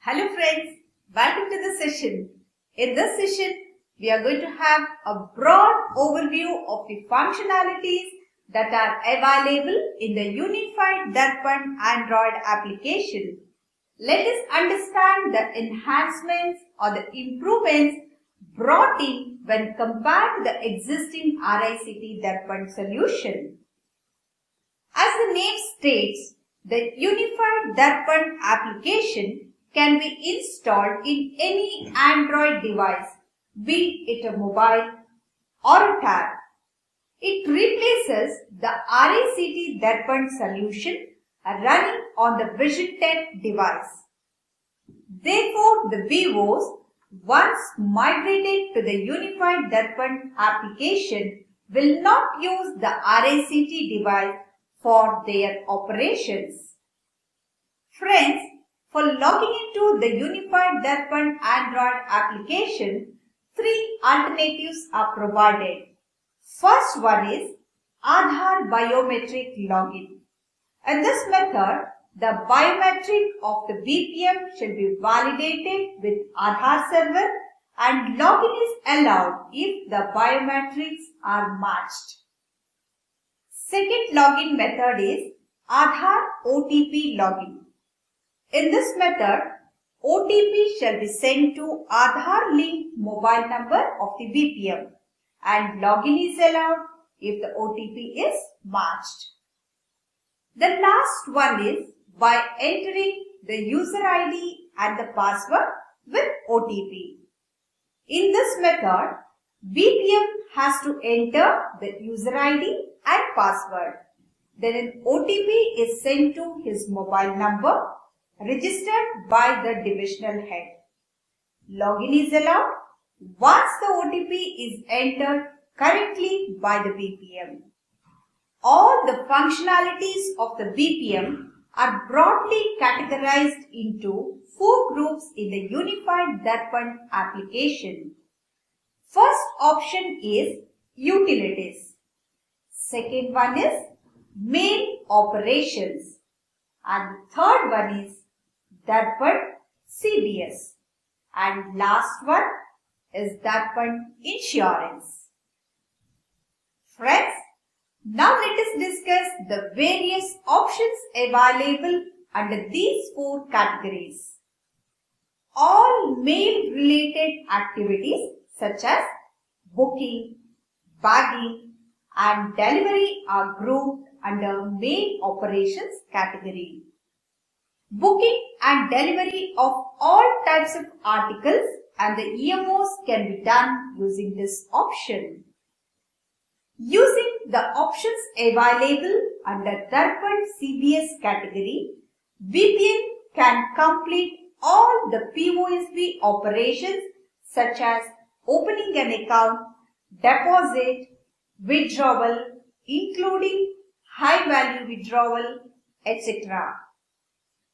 Hello friends, welcome to the session. In this session, we are going to have a broad overview of the functionalities that are available in the Unified Darpan Android application. Let us understand the enhancements or the improvements brought in when compared to the existing RICT Darpan solution. As the name states, the Unified Darpan application can be installed in any Android device, be it a mobile or a tab. It replaces the RICT Darpan solution running on the Vision 10 device. Therefore, the Vivos once migrated to the Unified Darpan application will not use the RICT device for their operations. Friends, for logging into the Unified Darpan Android application, three alternatives are provided. First one is Aadhaar Biometric Login. In this method, the biometric of the BPM shall be validated with Aadhaar server and login is allowed if the biometrics are matched. Second login method is Aadhaar OTP login. In this method, OTP shall be sent to Aadhaar linked mobile number of the BPM and login is allowed if the OTP is matched. The last one is by entering the user ID and the password with OTP. In this method, BPM has to enter the user ID and password. Then an OTP is sent to his mobile number registered by the divisional head. Login is allowed once the OTP is entered correctly by the BPM. All the functionalities of the BPM are broadly categorized into four groups in the Unified Darpan application. First option is utilities. Second one is mail operations. And third one is Darpan CBS. And last one is Darpan insurance. Friends, now let us discuss the various options available under these four categories. All mail related activities such as booking, bagging and delivery are grouped under mail operations category. Booking and delivery of all types of articles and the EMOs can be done using this option. Using the options available under Darpan CBS category, BPM can complete all the POSB operations such as opening an account, deposit, withdrawal, including high value withdrawal, etc.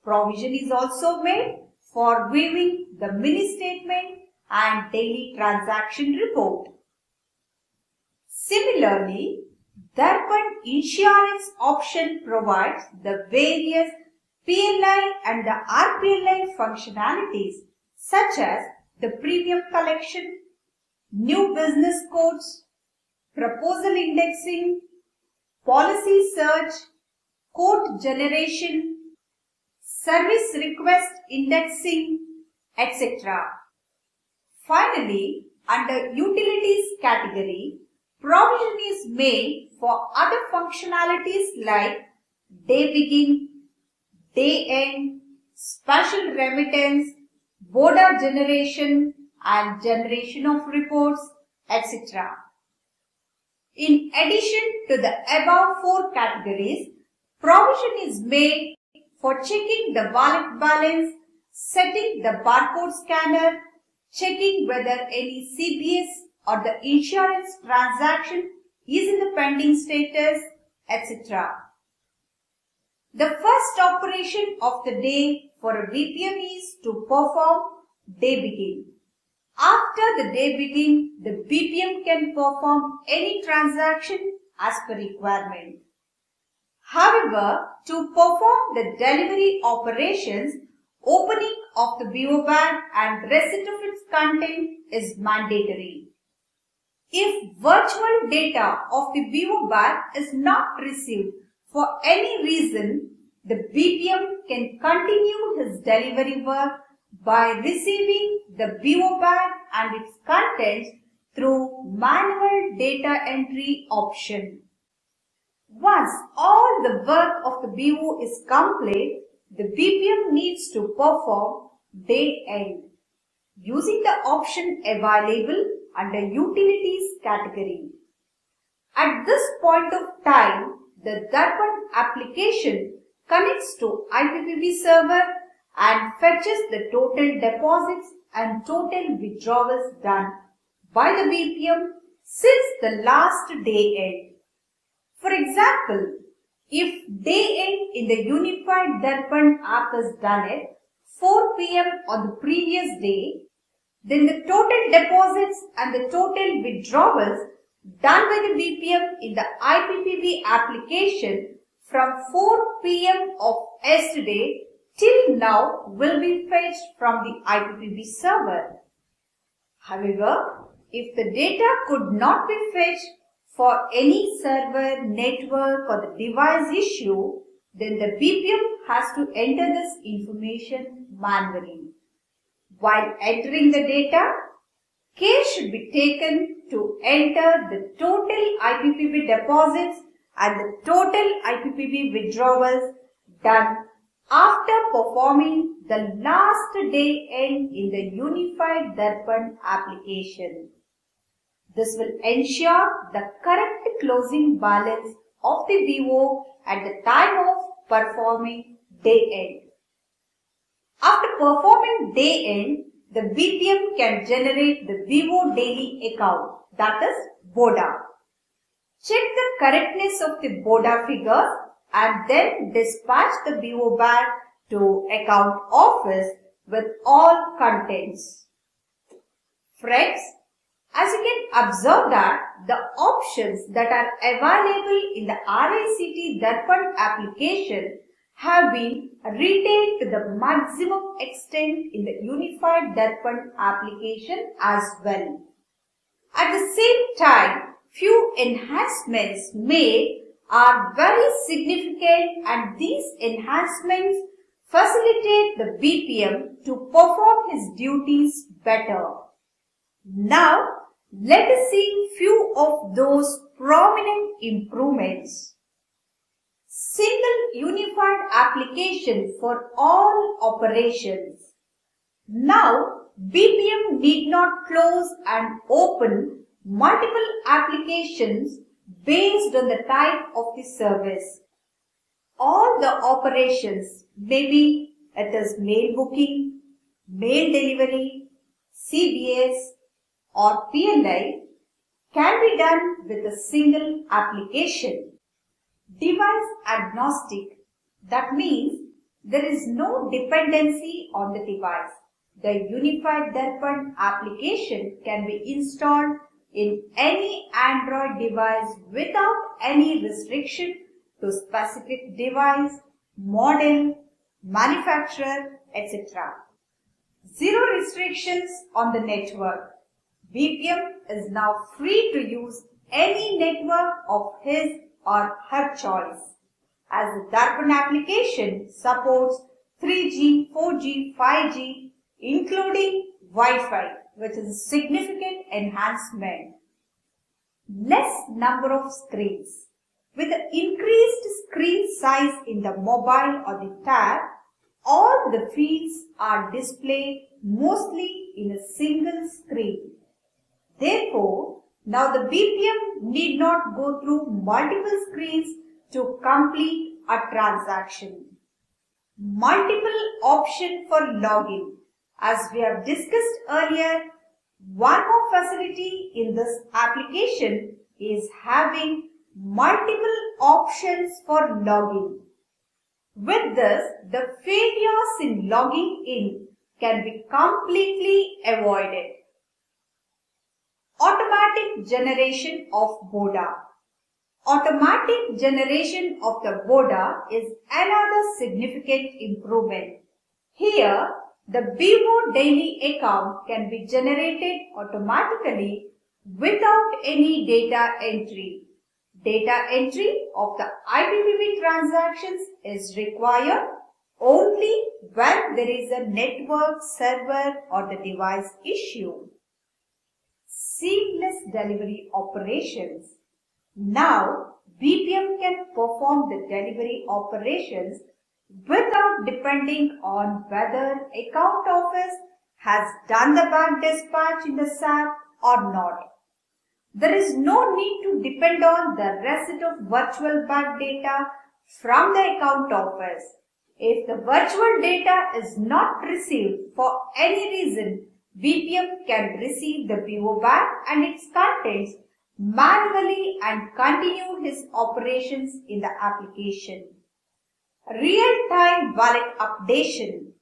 Provision is also made for viewing the mini statement and daily transaction report. Similarly, Darpan insurance option provides the various PLI and the RPLI functionalities such as the premium collection, new business codes, proposal indexing, policy search, quote generation, service request indexing, etc. Finally, under utilities category, provision is made for other functionalities like day begin, day end, special remittance, border generation and generation of reports, etc. In addition to the above four categories, provision is made for checking the wallet balance, setting the barcode scanner, checking whether any CBS or the insurance transaction is in the pending status, etc. The first operation of the day for a BPM is to perform day begin. After the day begin, the BPM can perform any transaction as per requirement. However, to perform the delivery operations, opening of the BO bag and receipt of its content is mandatory. If virtual data of the BO bag is not received for any reason, the BPM can continue his delivery work by receiving the BO bag and its contents through manual data entry option. Once all the work of the BO is complete, the BPM needs to perform day end using the option available under utilities category. At this point of time, the Darpan application connects to IPPB server and fetches the total deposits and total withdrawals done by the BPM since the last day end. For example, if day end in the Unified Darpan app is done at 4 pm on the previous day, then the total deposits and the total withdrawals done by the BPM in the IPPB application from 4 pm of yesterday till now will be fetched from the IPPB server. However, if the data could not be fetched for any server, network or the device issue, then the BPM has to enter this information manually. While entering the data, care should be taken to enter the total IPPB deposits and the total IPPB withdrawals done after performing the last day end in the Unified Darpan application. This will ensure the correct closing balance of the BO at the time of performing day end. After performing day end, the BPM can generate the BO daily account that is BODA. Check the correctness of the BODA figures and then dispatch the BO bag to account office with all contents. Friends, as you can observe that the options that are available in the RICT Darpan application have been retained to the maximum extent in the Unified Darpan application as well. At the same time, few enhancements made are very significant and these enhancements facilitate the BPM to perform his duties better. Now, let us see few of those prominent improvements single unified application for all operations. Now, BPM need not close and open multiple applications based on the type of the service. All the operations, maybe it is mail booking, mail delivery, CBS or PLI, can be done with a single application. Device agnostic. That means there is no dependency on the device. The Unified Darpan application can be installed in any Android device without any restriction to specific device, model, manufacturer, etc. Zero restrictions on the network. BPM is now free to use any network of his or her choice. As the Darpan application supports 3G, 4G, 5G, including Wi-Fi, which is a significant enhancement. Less number of screens. With the increased screen size in the mobile or the tab, all the fields are displayed mostly in a single screen. Therefore, now the BPM need not go through multiple screens to complete a transaction. Multiple option for login. As we have discussed earlier, one more facility in this application is having multiple options for login. With this, the failures in logging in can be completely avoided. automatic generation of BODA. Automatic generation of the BODA is another significant improvement. Here, the BMO daily account can be generated automatically without any data entry. Data entry of the IPPB transactions is required only when there is a network server or the device issue. Seamless delivery operations. Now, BPM can perform the delivery operations without depending on whether account office has done the bank dispatch in the SAP or not. There is no need to depend on the receipt of virtual bank data from the account office. If the virtual data is not received for any reason, BPM can receive the BO bag and its contents manually and continue his operations in the application. Real-time wallet updation.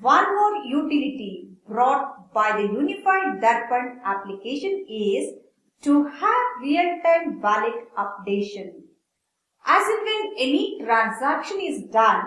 One more utility brought by the Unified Darpan application is to have real-time wallet updation. As in when any transaction is done,